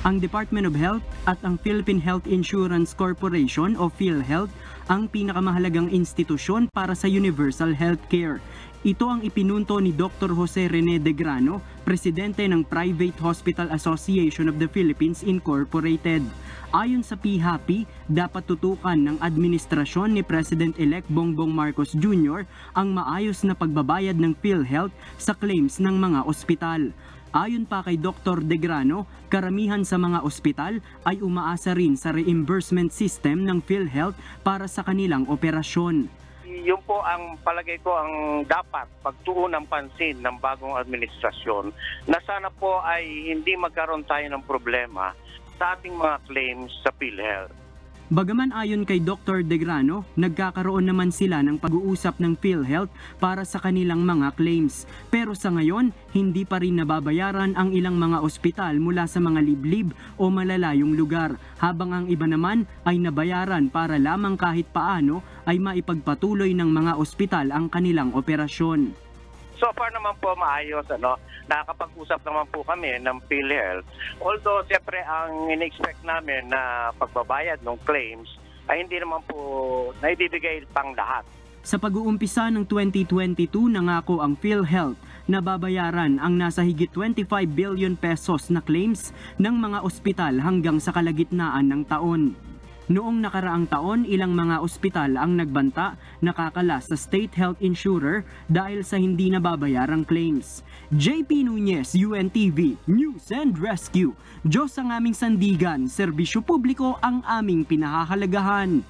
Ang Department of Health at ang Philippine Health Insurance Corporation o PhilHealth ang pinakamahalagang institusyon para sa universal healthcare. Ito ang ipinunto ni Dr. Jose Rene De Grano, presidente ng Private Hospital Association of the Philippines Incorporated. Ayon sa PHAPI, dapat tutukan ng administrasyon ni President-elect Bongbong Marcos Jr. ang maayos na pagbabayad ng PhilHealth sa claims ng mga ospital. Ayon pa kay Dr. De Grano, karamihan sa mga ospital ay umaasa rin sa reimbursement system ng PhilHealth para sa kanilang operasyon. Yun po ang palagay ko ang dapat pagtuon ng pansin ng bagong administrasyon na sana po ay hindi magkaroon tayo ng problema sa ating mga claims sa PhilHealth. Bagaman ayon kay Dr. De Grano, nagkakaroon naman sila ng pag-uusap ng PhilHealth para sa kanilang mga claims. Pero sa ngayon, hindi pa rin nababayaran ang ilang mga ospital mula sa mga liblib o malalayong lugar, habang ang iba naman ay nabayaran para lamang kahit paano ay maipagpatuloy ng mga ospital ang kanilang operasyon. So far naman po maayos, ano, nakakapag-usap naman po kami ng PhilHealth. Although, siyempre, ang in-expect namin na pagbabayad ng claims ay hindi naman po naibibigay pang lahat. Sa pag-uumpisa ng 2022, nangako ang PhilHealth na babayaran ang nasa higit 25 billion pesos na claims ng mga ospital hanggang sa kalagitnaan ng taon. Noong nakaraang taon, ilang mga ospital ang nagbanta nakakala sa state health insurer dahil sa hindi nababayarang claims. JP Nunez, UNTV, News and Rescue. Diyos ang aming sandigan, serbisyo publiko ang aming pinahahalagahan.